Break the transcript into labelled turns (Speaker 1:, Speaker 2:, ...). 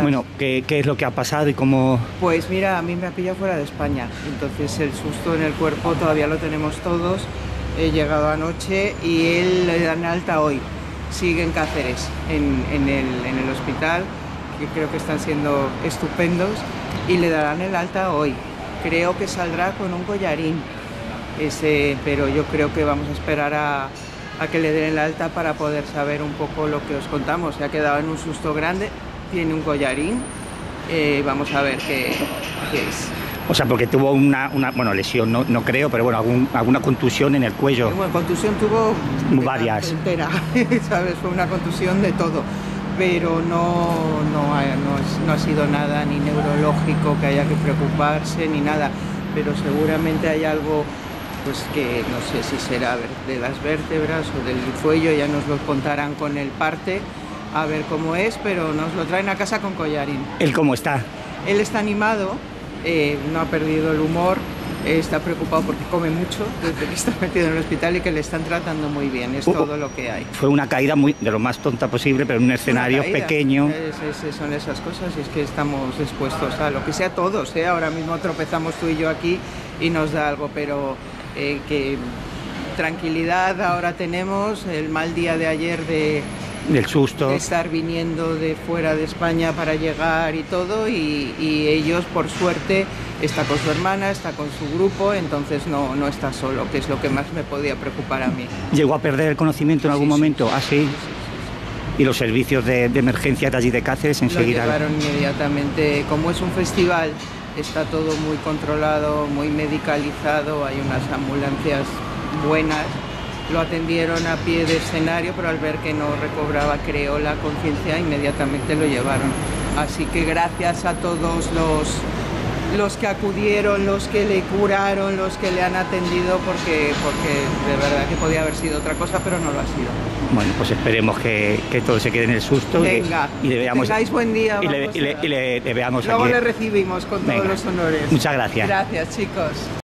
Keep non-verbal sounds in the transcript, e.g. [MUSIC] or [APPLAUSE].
Speaker 1: Bueno, ¿qué, ¿qué, es lo que ha pasado y cómo...?
Speaker 2: Pues mira, a mí me ha pillado fuera de España, entonces el susto en el cuerpo todavía lo tenemos todos. He llegado anoche y él le dan alta hoy. Sigue en Cáceres, en, el, hospital, que creo que están siendo estupendos, y le darán el alta hoy. Creo que saldrá con un collarín, pero yo creo que vamos a esperar a, a que le den el alta para poder saber un poco lo que os contamos. Se ha quedado en un susto grande, tiene un collarín. Eh, vamos a ver qué, qué, es.
Speaker 1: O sea, porque tuvo una, una bueno, lesión, no, no, creo, pero bueno, algún, alguna contusión en el cuello.
Speaker 2: Bueno, contusión tuvo
Speaker 1: varias.
Speaker 2: Entera, [LAUGHS] ¿sabes? Fue una contusión de todo. Pero no, no, ha, no, es, no ha sido nada ni neurológico que haya que preocuparse ni nada. Pero seguramente hay algo pues que no sé si será de las vértebras o del cuello, ya nos lo contarán con el parte a ver cómo es, pero nos lo traen a casa con collarín.
Speaker 1: ¿Él cómo está?
Speaker 2: Él está animado, eh, no ha perdido el humor, eh, está preocupado porque come mucho desde que está [LAUGHS] metido en el hospital y que le están tratando muy bien, es uh, todo lo que hay.
Speaker 1: Fue una caída muy de lo más tonta posible, pero en un escenario pequeño.
Speaker 2: Es, es, son esas cosas y es que estamos expuestos a lo que sea todos, ¿eh? ahora mismo tropezamos tú y yo aquí y nos da algo, pero que tranquilidad ahora tenemos, el mal día de ayer de
Speaker 1: del susto.
Speaker 2: De estar viniendo de fuera de España para llegar y todo, y, y, ellos, por suerte, está con su hermana, está con su grupo, entonces no, no está solo, que es lo que más me podía preocupar a mí.
Speaker 1: ¿Llegó a perder el conocimiento en algún
Speaker 2: sí,
Speaker 1: momento?
Speaker 2: Sí,
Speaker 1: ¿Ah, sí? ¿Y los servicios de, de, emergencia de allí de Cáceres enseguida?
Speaker 2: Lo llevaron inmediatamente. Como es un festival, está todo muy controlado, muy medicalizado, hay unas ambulancias buenas lo atendieron a pie de escenario, pero al ver que no recobraba, creo, la conciencia, inmediatamente lo llevaron. Así que gracias a todos los, los que acudieron, los que le curaron, los que le han atendido, porque, porque de verdad que podía haber sido otra cosa, pero no lo ha sido.
Speaker 1: Bueno, pues esperemos que, que todo se quede en el susto.
Speaker 2: Venga,
Speaker 1: y, le veamos,
Speaker 2: tengáis buen día.
Speaker 1: Y le, y le, y le, le veamos
Speaker 2: Luego
Speaker 1: aquí.
Speaker 2: le recibimos con
Speaker 1: Venga.
Speaker 2: todos los honores.
Speaker 1: Muchas gracias.
Speaker 2: Gracias, chicos.